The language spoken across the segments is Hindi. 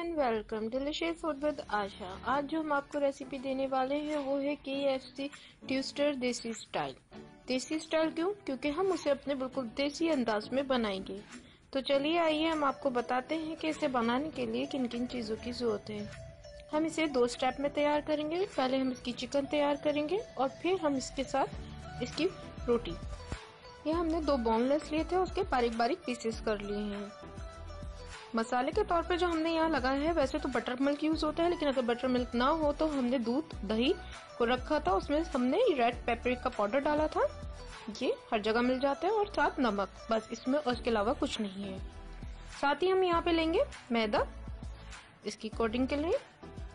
And welcome delicious food with Asha आज जो हम आपको रेसिपी देने वाले हैं, वो है के एफ़ सी ट्यूस्टर देसी स्टाइल देसी स्टाइल क्यों? क्योंकि हम उसे अपने बिल्कुल देसी अंदाज में बनाएँगे। तो चलिए आइए, हम आपको बताते हैं कि इसे बनाने के लिए किन किन चीज़ों की ज़रूरत है। हम इसे दो स्टेप में तैयार करेंगे। पहले हम इसकी चिकन तैयार करेंगे और फिर हम इसके साथ इसकी रोटी। ये हमने दो बोनलेस लिए थे, उसके बारीक बारीक पीसेस कर लिए हैं। मसाले के तौर पे जो हमने यहाँ लगाया है, वैसे तो बटर मिल्क यूज़ होता है, लेकिन अगर बटर मिल्क ना हो तो हमने दूध, दही को रखा था, उसमें हमने रेड पेपर का पाउडर डाला था। ये हर जगह मिल जाता है और साथ नमक, बस इसमें इसके अलावा कुछ नहीं है। साथ ही हम यहाँ पे लेंगे मैदा। इसकी कोटिंग के लिए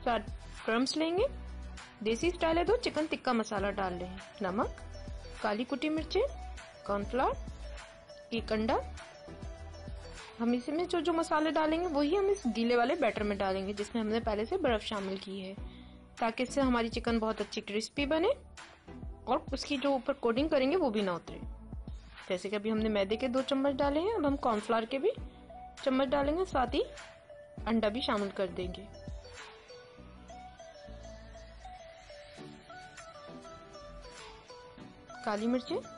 साथ क्रम्स लेंगे। देसी स्टाइल है तो चिकन टिक्का मसाला डाल लें नमक, काली कुटी मिर्चें कॉर्नफ्लावर एक अंडा हम इसमें जो जो मसाले डालेंगे, वही हम इस गीले वाले बैटर में डालेंगे, जिसमें हमने पहले से बर्फ़ शामिल की है। ताकि इससे हमारी चिकन बहुत अच्छी क्रिस्पी बने और उसकी जो ऊपर कोटिंग करेंगे, वो भी ना उतरे। जैसे कि अभी हमने मैदे के दो चम्मच डाले हैं, अब हम कॉर्नफ्लावर के भी चम्मच डालेंगे, साथ ही अंडा भी शामिल कर देंगे। काली मिर्चें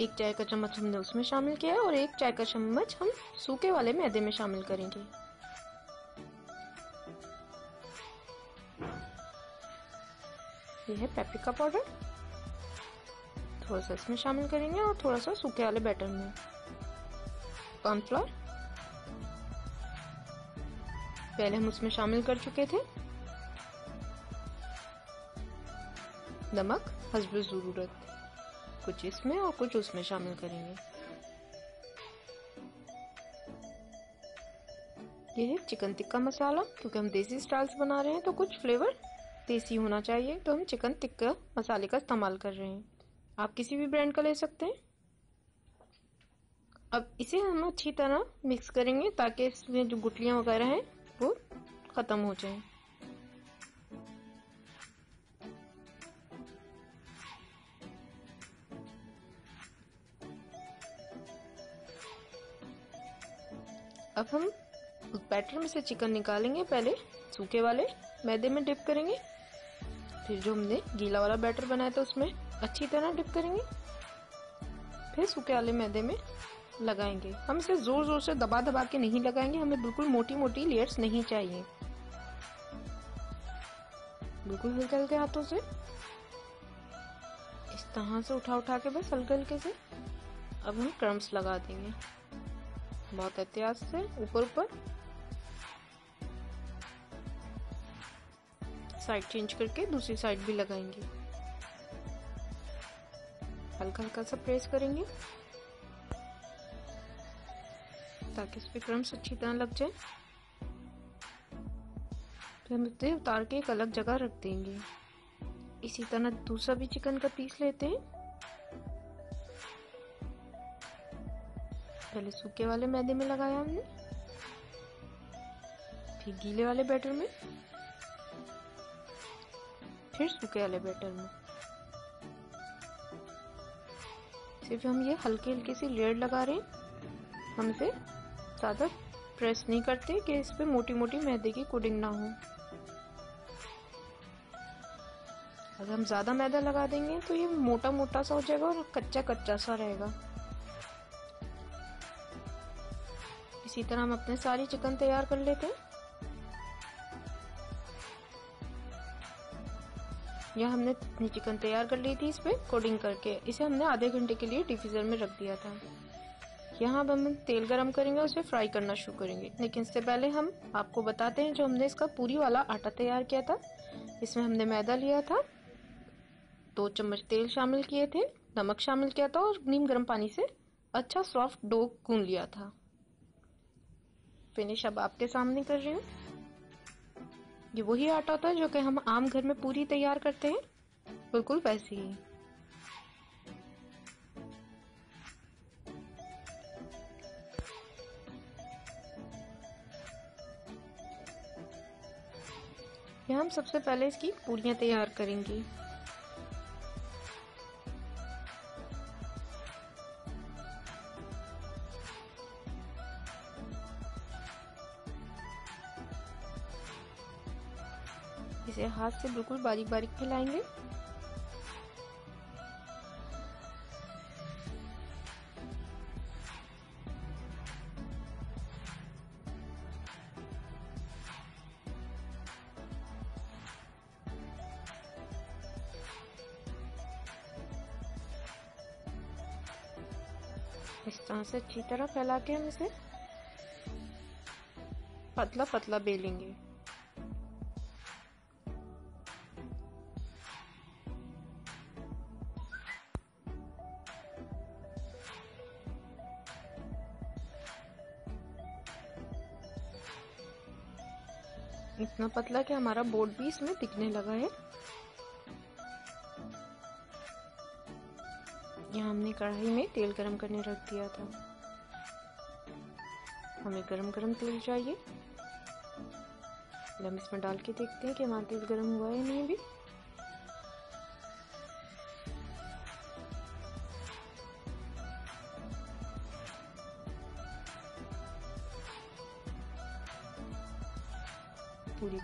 एक चाय का चम्मच हमने उसमें शामिल किया और एक चाय का चम्मच हम सूखे वाले मैदे में शामिल करेंगे। यह है पेप्रिका पाउडर। थोड़ा सा इसमें शामिल करेंगे और थोड़ा सा सूखे वाले बैटर में। कॉर्नफ्लोर पहले हम उसमें शामिल कर चुके थे। नमक हसब ज़रूरत। कुछ इसमें और कुछ उसमें शामिल करेंगे। ये है चिकन टिक्का मसाला। क्योंकि हम देसी स्टाइल्स बना रहे हैं तो कुछ फ्लेवर देसी होना चाहिए। तो हम चिकन टिक्का मसाले का इस्तेमाल कर रहे हैं। आप किसी भी ब्रांड का ले सकते हैं। अब इसे हम अच्छी तरह मिक्स करेंगे ताकि इसमें जो गुटलियाँ वगैरह हैं, वो खत्म हो जाएँ। हम बैटर में से चिकन निकालेंगे पहले, सूखे वाले मैदे में डिप करेंगे। फिर जो हमने गीला वाला बैटर बनाया था उसमें अच्छी तरह डिप करेंगे। फिर सूखे वाले मैदे में लगाएँगे। हम इसे ज़ोर ज़ोर से दबा दबा के नहीं लगाएँगे, हमें बिल्कुल मोटी मोटी लेयर्स नहीं चाहिए। बिल्कुल हल्के हल्के हाथों से। इस तरह से उठा उठा के बस हल्के हल्के से। अब हम क्रम्स लगा देंगे। बहुत एहतियात से ऊपर ऊपर। साइड चेंज करके दूसरी साइड भी लगाएँगे। हल्का हल्का सा प्रेस करेंगे। ताकि इस पे क्रम्स अच्छी तरह लग जाए। फिर हम इसे उतार के एक अलग जगह रख देंगे। इसी तरह दूसरा भी चिकन का पीस लेते हैं। पहले सूखे वाले मैदे में लगाया हमने, फिर गीले वाले बैटर में, फिर सूखे वाले बैटर में। सिर्फ़ हम ये हल्के हल्के सी लेयर लगा रहे हैं। हम इसे ज़्यादा प्रेस नहीं करते कि इस पे मोटी मोटी मैदे की कोडिंग ना हो। अगर हम ज़्यादा मैदा लगा देंगे तो ये मोटा मोटा सा हो जाएगा और कच्चा कच्चा सा रहेगा। इसी तरह हम अपने सारी चिकन तैयार कर लेते हैं। यह हमने अपनी चिकन तैयार कर ली थी इस पे कोडिंग करके। इसे हमने आधे घंटे के लिए डिफ्यूजर में रख दिया था। यहाँ अब हम तेल गरम करेंगे उसे फ्राई करना शुरू करेंगे। लेकिन इससे पहले हम आपको बताते हैं जो हमने इसका पूरी वाला आटा तैयार किया था। इसमें हमने मैदा लिया था। दो चम्मच तेल शामिल किए थे, नमक शामिल किया था और नीम गर्म पानी से अच्छा सॉफ्ट डो गून लिया था। फिनिश अब आपके सामने कर रही हूँ। ये वही आटा होता है जो कि हम आम घर में पूरी तैयार करते हैं। बिल्कुल वैसे ही। हम सबसे पहले इसकी पूरियाँ तैयार करेंगे। इसे हाथ से बिल्कुल बारीक बारीक फैलाएँगे। इस तरह से अच्छी तरह फैला के हम इसे पतला पतला बेलेंगे। इतना पतला कि हमारा बोर्ड भी इसमें दिखने लगा है। यहाँ हमने कढ़ाई में तेल गरम करने रख दिया था। हमें गरम गरम तेल चाहिए। हम इसमें डाल के देखते हैं कि हमारा तेल गरम हुआ है नहीं अभी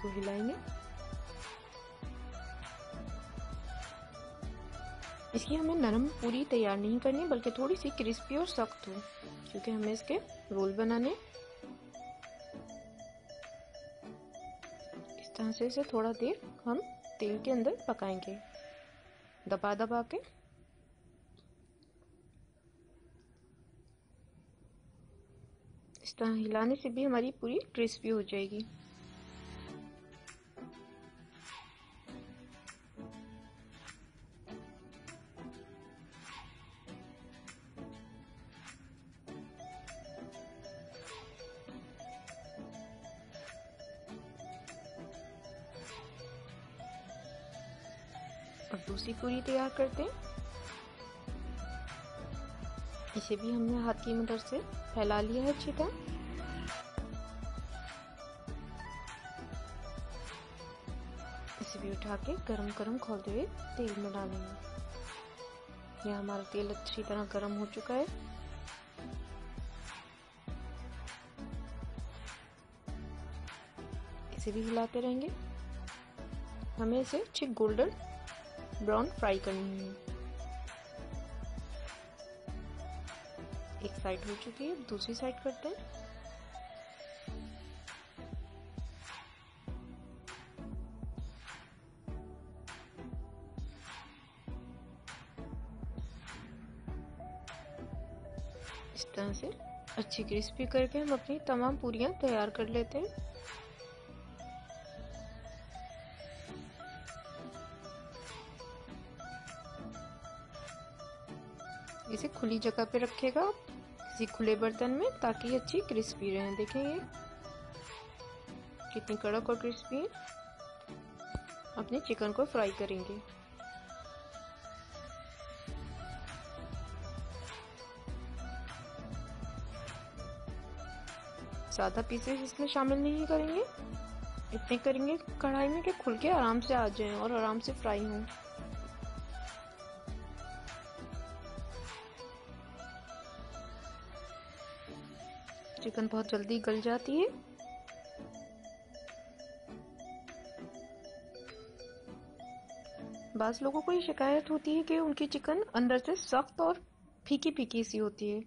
को हिलाएँगे। इसकी हमें नरम पूरी तैयार नहीं करनी, बल्कि थोड़ी सी क्रिस्पी और सख्त हो, क्योंकि हमें इसके रोल बनाने। इस तरह से इसे थोड़ा देर हम तेल के अंदर पकाएँगे। दबा दबा के। इस तरह हिलाने से भी हमारी पूरी क्रिस्पी हो जाएगी। और दूसरी पूरी तैयार करते हैं। इसे भी हमने हाथ की मदद से फैला लिया है अच्छी तरह। इसे भी उठा के गरम गरम खोलते हुए तेल में डालेंगे। यह हमारा तेल अच्छी तरह गरम हो चुका है। इसे भी हिलाते रहेंगे। हमें इसे अच्छी गोल्डन ब्राउन फ्राई करनी है एक साइड हो चुकी है दूसरी साइड करते हैं इस तरह से अच्छी क्रिस्पी करके हम अपनी तमाम पूरियाँ तैयार कर लेते हैं। इसे खुली जगह पे रखेगा, किसी खुले बर्तन में, ताकि ये अच्छी क्रिस्पी रहे। देखेंगे कितनी कड़क और क्रिस्पी अपने चिकन को फ्राई करेंगे। ज़्यादा पीसेस इसमें शामिल नहीं करेंगे। इतने करेंगे कढ़ाई में कि खुल के आराम से आ जाएँ और आराम से फ्राई हों। चिकन बहुत जल्दी गल जाती है। बाज लोगों को ये शिकायत होती है कि उनकी चिकन अंदर से सख्त और फीकी फीकी सी होती है।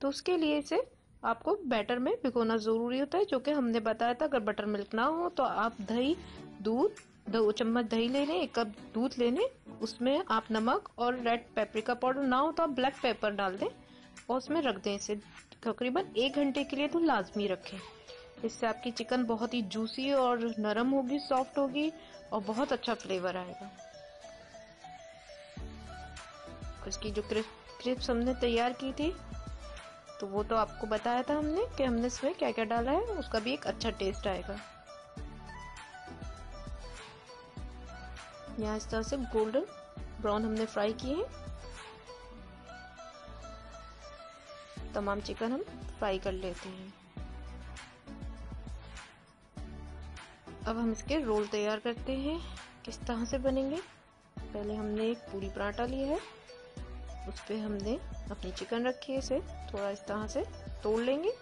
तो उसके लिए इसे आपको बैटर में भिगोना ज़रूरी होता है, जो कि हमने बताया था, अगर बटर मिल्क ना हो तो आप दही, दूध, दो चम्मच दही ले लें, एक कप दूध ले लें, उसमें आप नमक और रेड पेपरिका पाउडर ना हो तो आप ब्लैक पेपर डाल दें। और उसमें रख दें इसे। तकरीबन एक घंटे के लिए तो लाजमी रखें। इससे आपकी चिकन बहुत ही जूसी और नरम होगी सॉफ्ट होगी और बहुत अच्छा फ्लेवर आएगा। उसकी जो क्रिप्स हमने तैयार की थी तो वो तो आपको बताया था हमने कि हमने इसमें क्या क्या डाला है, उसका भी एक अच्छा टेस्ट आएगा। यहाँ इस तरह से गोल्डन ब्राउन हमने फ्राई किए हैं। तमाम चिकन हम फ्राई कर लेते हैं। अब हम इसके रोल तैयार करते हैं। किस तरह से बनेंगे? पहले हमने एक पूरी पराठा लिया है। उस पर हमने अपनी चिकन रखी है इसे। थोड़ा इस तरह से तोड़ लेंगे।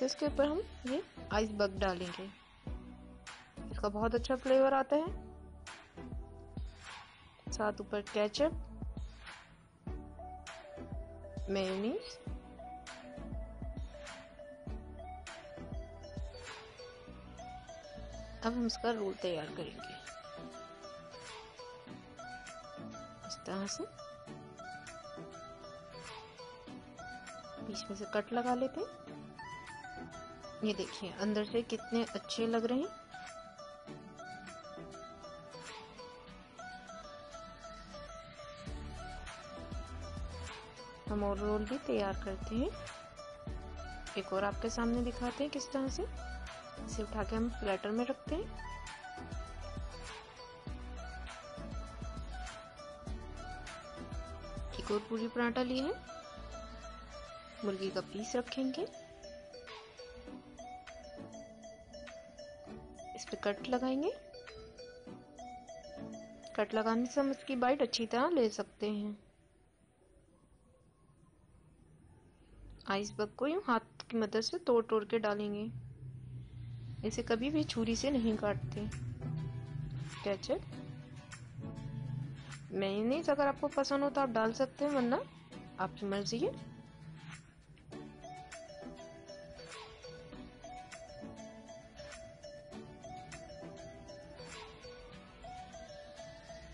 तो इसके ऊपर हम ये आइस बग डालेंगे। इसका बहुत अच्छा फ्लेवर आता है। साथ ऊपर केचप। मेयोनीज अब हम इसका रोल तैयार करेंगे। इस तरह से। बीच में से कट लगा लेते हैं। ये देखिए, अंदर से कितने अच्छे लग रहे हैं। हम और रोल भी तैयार करते हैं। एक और आपके सामने दिखाते हैं किस तरह से। इसे उठा के हम प्लेटर में रखते हैं। एक और पूरी पराठा लिया है। मुर्गी का पीस रखेंगे। इस पे कट लगाएँगे। कट लगाने से हम इसकी बाइट अच्छी तरह ले सकते हैं। आइसबर्ग को यूँ हाथ की मदद से तोड़ तोड़ के डालेंगे। इसे कभी भी छुरी से नहीं काटते। कैचअप मेयोनीज अगर आपको पसंद हो तो आप डाल सकते हैं, वरना आपकी मर्ज़ी है।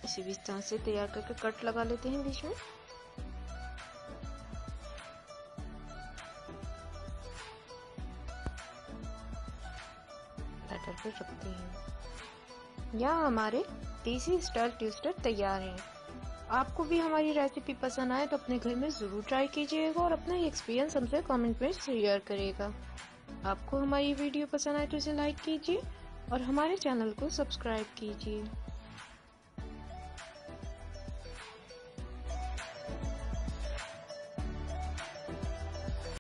इसी भी तरह से तैयार करके कट लगा लेते हैं बीच में। यहाँ हमारे देसी स्टाइल ट्विस्टर तैयार हैं। आपको भी हमारी रेसिपी पसंद आए तो अपने घर में ज़रूर ट्राई कीजिएगा और अपना एक्सपीरियंस हमसे कमेंट में शेयर करिएगा। आपको हमारी वीडियो पसंद आए तो इसे लाइक कीजिए और हमारे चैनल को सब्सक्राइब कीजिए।